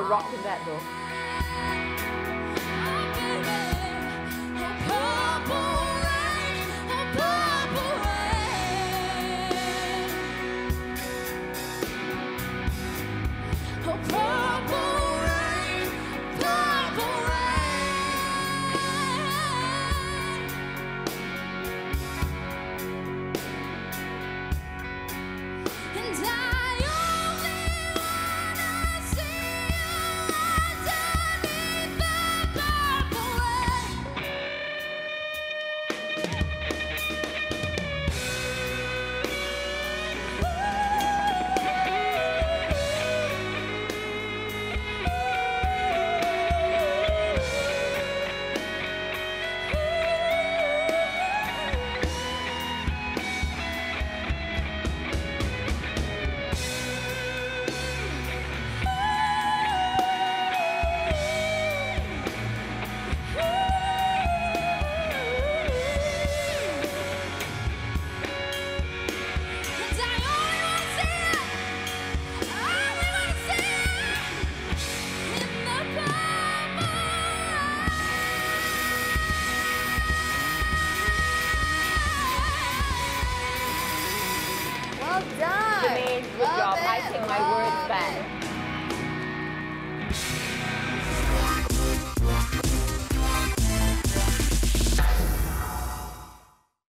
The rock in that though. Done. Jermaine, good Love job. it. I take my words back. it.